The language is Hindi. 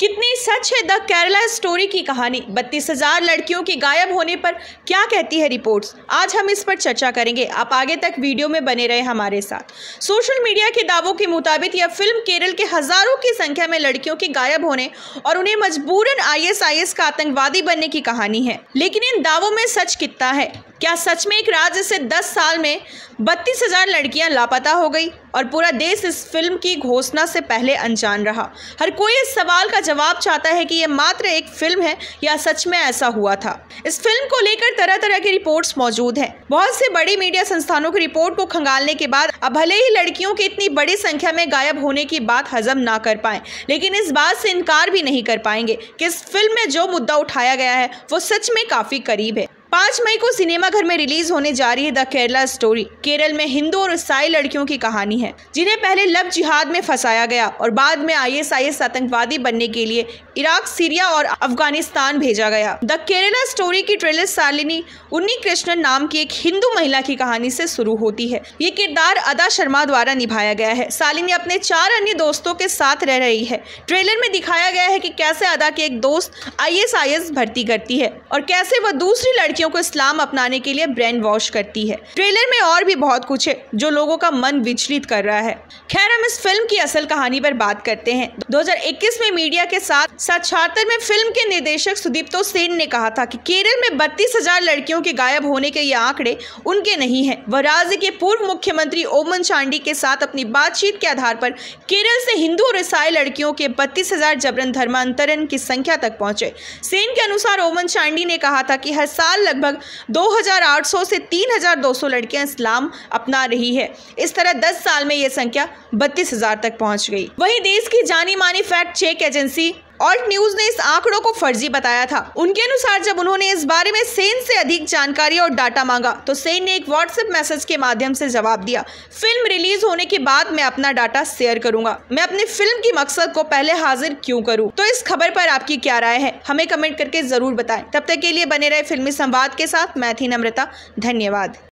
कितनी सच है द केरला स्टोरी की कहानी? बत्तीस हज़ार लड़कियों के गायब होने पर क्या कहती है रिपोर्ट्स? आज हम इस पर चर्चा करेंगे। आप आगे तक वीडियो में बने रहे हमारे साथ। सोशल मीडिया के दावों के मुताबिक यह फ़िल्म केरल के हज़ारों की संख्या में लड़कियों के गायब होने और उन्हें मजबूरन आईएसआईएस का आतंकवादी बनने की कहानी है। लेकिन इन दावों में सच कितना है? क्या सच में एक राज्य से 10 साल में बत्तीस हज़ार लड़कियाँ लापता हो गई और पूरा देश इस फ़िल्म की घोषणा से पहले अनजान रहा? हर कोई इस सवाल का जवाब चाहता है कि यह मात्र एक फ़िल्म है या सच में ऐसा हुआ था? इस फ़िल्म को लेकर तरह तरह की रिपोर्ट्स मौजूद हैं। बहुत से बड़ी मीडिया संस्थानों की रिपोर्ट को खंगालने के बाद अब भले ही लड़कियों की इतनी बड़ी संख्या में गायब होने की बात हजम ना कर पाए, लेकिन इस बात से इनकार भी नहीं कर पाएँगे कि इस फ़िल्म में जो मुद्दा उठाया गया है, वो सच में काफ़ी करीब है। पाँच मई को सिनेमाघर में रिलीज़ होने जा रही है द केरला स्टोरी। केरल में हिंदू और ईसाई लड़कियों की कहानी है, जिन्हें पहले लव जिहाद में फंसाया गया और बाद में आईएसआईएस आतंकवादी बनने के लिए इराक, सीरिया और अफ़गानिस्तान भेजा गया। द केरला स्टोरी की ट्रेलर सालिनी उन्नी कृष्णन नाम की एक हिंदू महिला की कहानी से शुरू होती है। ये किरदार अदा शर्मा द्वारा निभाया गया है। सालिनी अपने चार अन्य दोस्तों के साथ रह रही है। ट्रेलर में दिखाया गया है की कैसे अदा की एक दोस्त आईएसआईएस भर्ती करती है और कैसे वह दूसरी लड़की लड़कियों को इस्लाम अपनाने के लिए ब्रेन वॉश करती है। ट्रेलर में और भी बहुत कुछ है, जो लोगों का मन विचलित कर रहा है। खैर, हम इस फ़िल्म की असल कहानी पर बात करते हैं। 2021 में मीडिया के साथ साक्षात्कार में फ़िल्म के निर्देशक सुदीप्तो सेन ने कहा था कि केरल में बत्तीस हज़ार लड़कियों के गायब होने के ये आंकड़े उनके नहीं है। वह राज्य के पूर्व मुख्यमंत्री ओमन चांडी के साथ अपनी बातचीत के आधार पर केरल से हिंदू और ईसाई लड़कियों के बत्तीस हज़ार जबरन धर्मांतरण की संख्या तक पहुँचे। सेन के अनुसार ओमन चांडी ने कहा था कि हर साल लगभग 2,800 से 3,200 लड़कियाँ इस्लाम अपना रही है। इस तरह 10 साल में यह संख्या बत्तीस तक पहुँच गई। वहीं देश की जानी मानी fact check agency Alt News ने इस आंकड़ों को फर्जी बताया था। उनके अनुसार जब उन्होंने इस बारे में सेन से अधिक जानकारी और डाटा मांगा तो सेन ने एक व्हाट्सएप मैसेज के माध्यम से जवाब दिया, फ़िल्म रिलीज़ होने के बाद मैं अपना डाटा शेयर करूँगा। मैं अपनी फ़िल्म की मकसद को पहले हाजिर क्यों करूँ? तो इस खबर पर आपकी क्या राय है? हमें कमेंट करके ज़रूर बताएँ। तब तक के लिए बने रहे फिल्मी संवाद के साथ, मैं थी नम्रता। धन्यवाद।